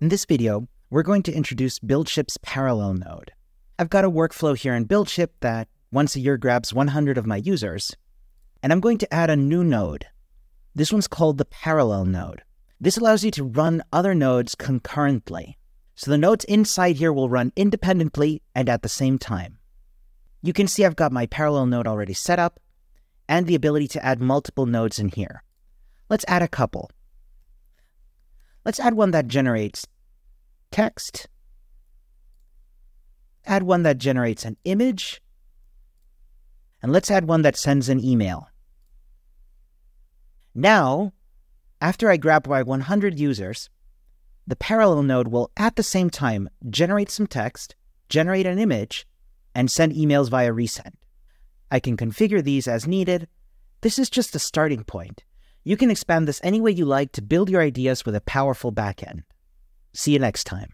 In this video, we're going to introduce BuildShip's parallel node. I've got a workflow here in BuildShip that once a year grabs 100 of my users, and I'm going to add a new node. This one's called the parallel node. This allows you to run other nodes concurrently. So the nodes inside here will run independently and at the same time. You can see I've got my parallel node already set up and the ability to add multiple nodes in here. Let's add a couple. Let's add one that generates text, add one that generates an image, and let's add one that sends an email. Now, after I grab my 100 users, the parallel node will at the same time generate some text, generate an image, and send emails via Resend. I can configure these as needed. This is just a starting point. You can expand this any way you like to build your ideas with a powerful backend. See you next time.